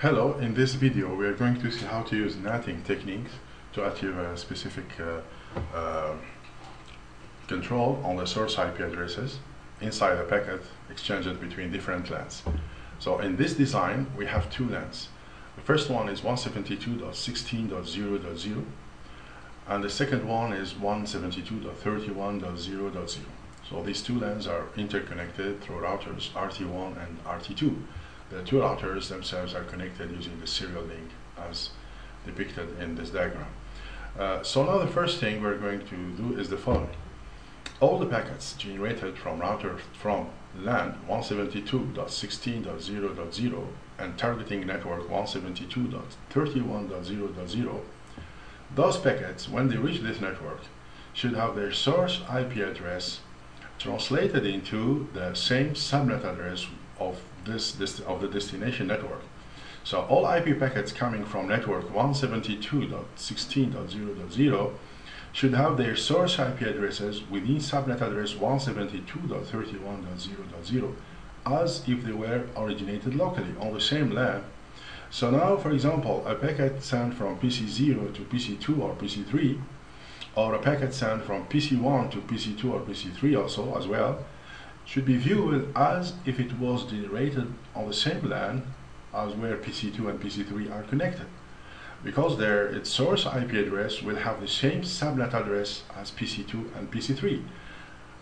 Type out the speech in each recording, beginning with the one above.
Hello, in this video we are going to see how to use NATing techniques to achieve a specific uh, uh, control on the source IP addresses inside a packet exchanged between different LANs. So in this design we have two LANs. The first one is 172.16.0.0 and the second one is 172.31.0.0. So these two LANs are interconnected through routers RT1 and RT2. The two routers themselves are connected using the serial link as depicted in this diagram. Uh, so now the first thing we're going to do is the following. All the packets generated from router from LAN 172.16.0.0 and targeting network 172.31.0.0, those packets, when they reach this network, should have their source IP address translated into the same subnet address of this, this of the destination network. So all IP packets coming from network 172.16.0.0 should have their source IP addresses within subnet address 172.31.0.0 as if they were originated locally on the same LAN. So now, for example, a packet sent from PC0 to PC2 or PC3, or a packet sent from PC1 to PC2 or PC3 also as well, should be viewed as if it was generated on the same LAN as where PC2 and PC3 are connected because their its source IP address will have the same subnet address as PC2 and PC3.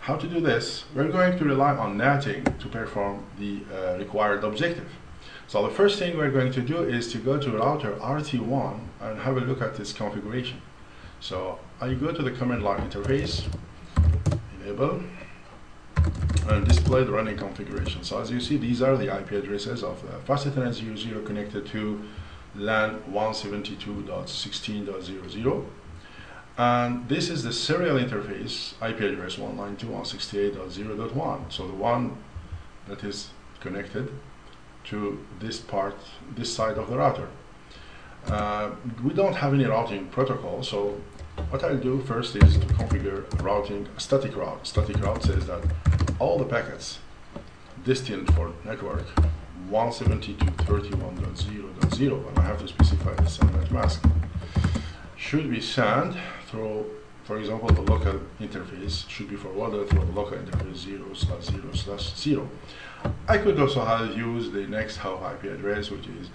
How to do this? We're going to rely on NATing to perform the uh, required objective. So the first thing we're going to do is to go to router RT1 and have a look at this configuration. So I go to the command line interface, enable, and display the running configuration. So as you see, these are the IP addresses of uh, fast Ethernet 00 connected to LAN 172.16.00. And this is the serial interface IP address 192.168.0.1. So the one that is connected to this part, this side of the router. Uh, we don't have any routing protocol, so what I'll do first is to configure routing static route. Static route says that all the packets destined for network 172.31.0.0 and I have to specify the subnet mask should be sent through for example the local interface should be forwarded through the local interface 0 slash 0 slash 0 I could also have used the next hop IP address which is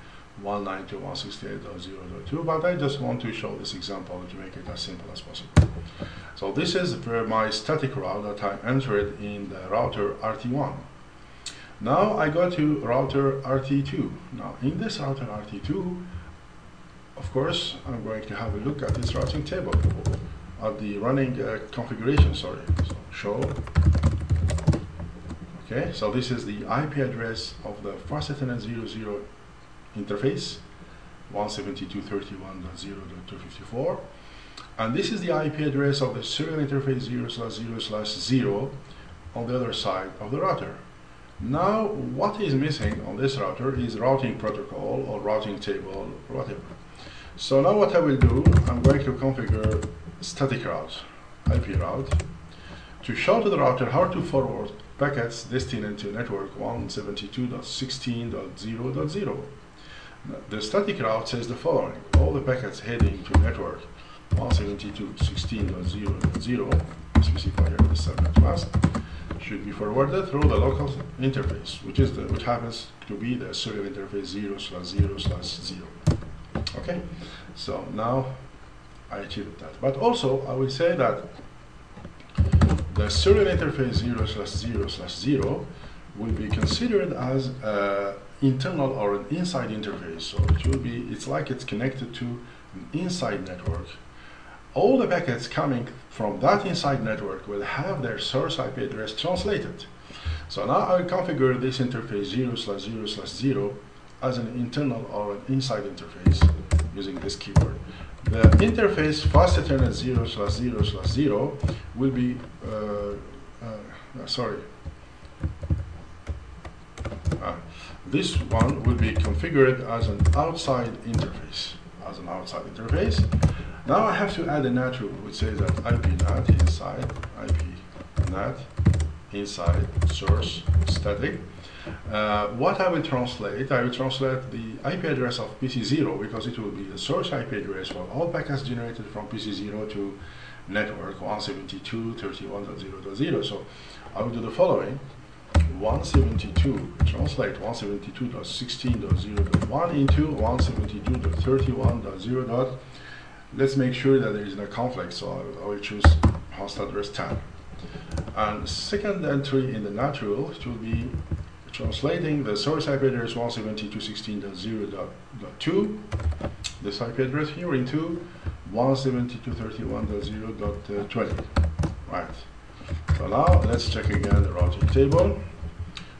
192.168.0.2 but I just want to show this example to make it as simple as possible so this is my static route that I entered in the router RT1 now I go to router RT2. Now in this router RT2, of course, I'm going to have a look at this routing table at the running uh, configuration, sorry. So show. Okay, so this is the IP address of the fast Ethernet 00 interface, 172.31.0.254. And this is the IP address of the serial interface 0 slash 0 slash 0 on the other side of the router. Now, what is missing on this router is routing protocol or routing table or whatever. So now what I will do, I'm going to configure static route, IP route, to show to the router how to forward packets destined to network 172.16.0.0. The static route says the following, all the packets heading to network 172.16.0.0, specify here the subnet mask, should be forwarded through the local interface, which is the, which happens to be the serial interface 0 slash 0 slash 0. Okay, so now I achieved that. But also, I will say that the serial interface 0 slash 0 slash 0 will be considered as an internal or an inside interface. So it will be, it's like it's connected to an inside network all the packets coming from that inside network will have their source IP address translated. So now I will configure this interface 0 slash 0 slash 0 as an internal or an inside interface using this keyword. The interface fast Ethernet 0 slash 0 slash 0 will be, uh, uh, sorry, uh, this one will be configured as an outside interface, as an outside interface. Now I have to add a NAT rule which says that IP NAT inside IP NAT inside source static. Uh, what I will translate, I will translate the IP address of PC0 because it will be the source IP address for all packets generated from PC0 to network 172.31.0.0. So I will do the following. 172 translate 172.16.0.1 into 172.31.0. Let's make sure that there is no conflict, so I, I will choose host address 10. And second entry in the NAT rule will be translating the source IP address 172.16.0.2, this IP address here into 172.31.0.20. Right. So now let's check again the routing table.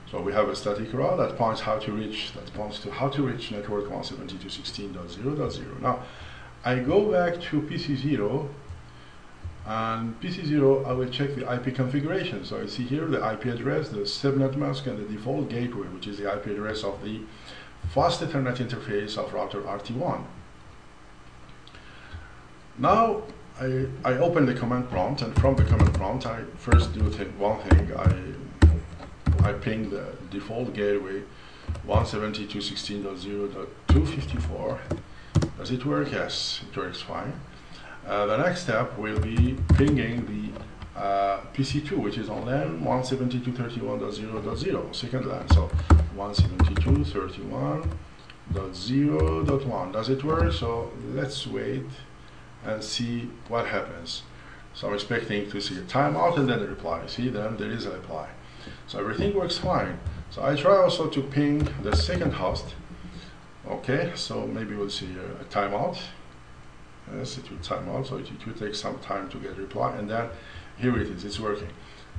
So we have a static route that points how to reach that points to how to reach network 172.16.0.0. Now I go back to PC0 and PC0 I will check the IP configuration. So I see here the IP address, the subnet mask and the default gateway which is the IP address of the fast Ethernet interface of router RT1. Now I, I open the command prompt and from the command prompt I first do th one thing, I, I ping the default gateway 172.16.0.254. Does it work? Yes, it works fine. Uh, the next step will be pinging the uh, PC2, which is on LAN 172.31.0.0, second LAN. So 172.31.0.1. Does it work? So let's wait and see what happens. So I'm expecting to see a timeout and then a reply. See, then there is a reply. So everything works fine. So I try also to ping the second host. Okay, so maybe we'll see a, timeout. Yes, it will time out, so it, it will take some time to get reply, and then here it is, it's working.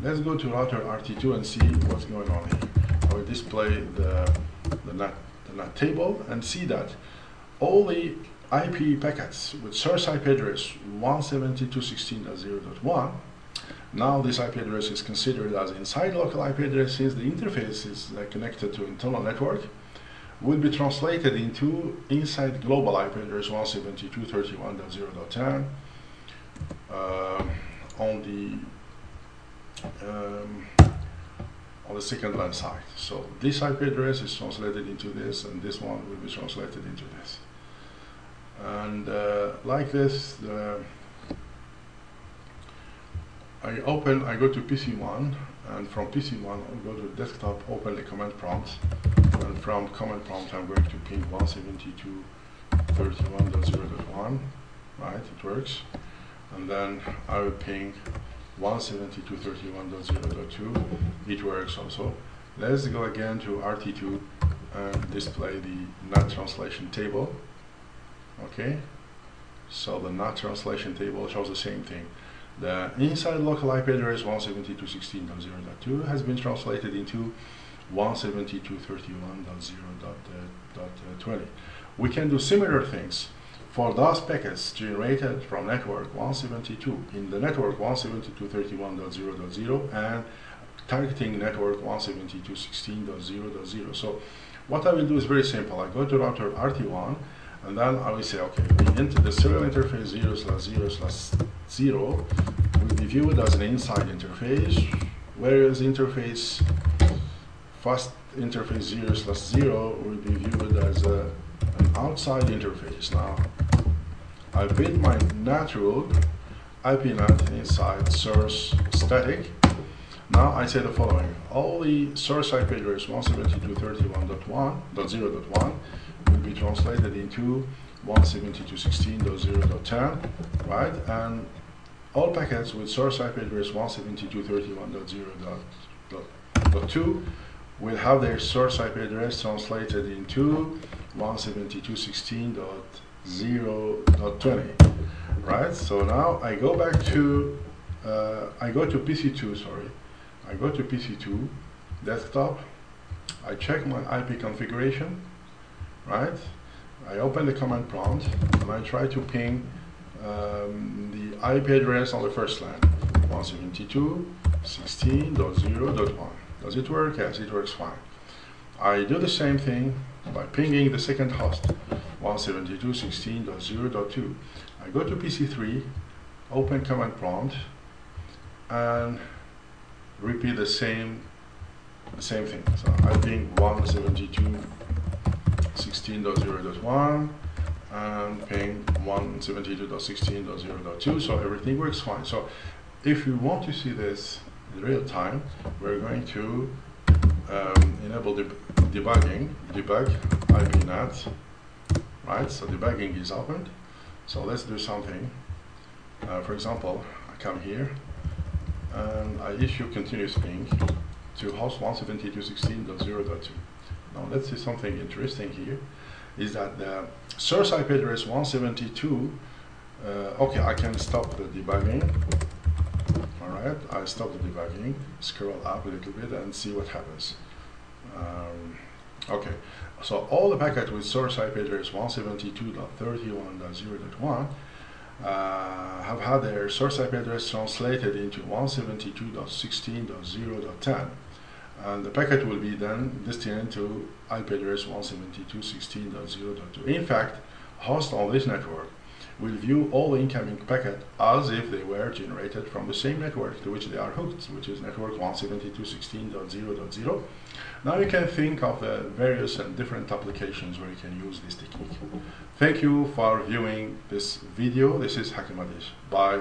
Let's go to router RT2 and see what's going on here. I will display the, the, NAT, the NAT table and see that all the IP packets with source IP address 172.16.0.1 now this IP address is considered as inside local IP address since the interface is uh, connected to internal network will be translated into inside global IP address 172.31.0.10 uh, on the um, on the second LAN side. So this IP address is translated into this, and this one will be translated into this. And uh, like this, I open, I go to PC1, and from PC1, I go to desktop, open the command prompt, from command prompt, I'm going to ping 172.31.0.1, right, it works, and then I will ping 172.31.0.2, it works also. Let's go again to RT2 and display the NAT translation table, okay, so the NAT translation table shows the same thing. The inside local IP address 172.16.0.2 has been translated into 172.31.0.20. Uh, uh, we can do similar things for those packets generated from network 172 in the network 172.31.0.0 and targeting network 172.16.0.0. So what I will do is very simple. I go to router RT1 and then I will say, okay, the, the serial interface 0 slash 0 slash 0 will be viewed as an inside interface, whereas interface fast interface 0 slash 0 will be viewed as a, an outside interface. Now, I build my NAT rule IPNet inside source static. Now I say the following. All the source IP address 172.31.1.0.1 will be translated into 172.16.0.10, right? And all packets with source IP address 172.31.0.2 will have their source IP address translated into 172.16.0.20 right? So now I go back to uh, I go to PC2 sorry. I go to PC2 desktop. I check my IP configuration. Right? I open the command prompt and I try to ping um, the IP address on the first line, 172.16.0.1 does it work? Yes, it works fine. I do the same thing by pinging the second host, 172.16.0.2. I go to PC3, open command prompt, and repeat the same the same thing. So I ping 172.16.0.1 and ping 172.16.0.2 so everything works fine. So if you want to see this real time, we're going to um, enable deb debugging, debug IP NAT, right? So debugging is opened. So let's do something. Uh, for example, I come here and I issue continuous ping to host 172.16.0.2. Now let's see something interesting here is that the source IP address 172 uh, okay I can stop the debugging alright I stop the debugging scroll up a little bit and see what happens. Um, okay. So all the packets with source IP address 172.31.0.1 uh, have had their source IP address translated into 172.16.0.10 and the packet will be then destined to IP address 172.16.0.2. In fact, host on this network will view all incoming packet as if they were generated from the same network to which they are hooked, which is network 172.16.0.0. Now you can think of the various and different applications where you can use this technique. Thank you for viewing this video. This is Hakim Bye.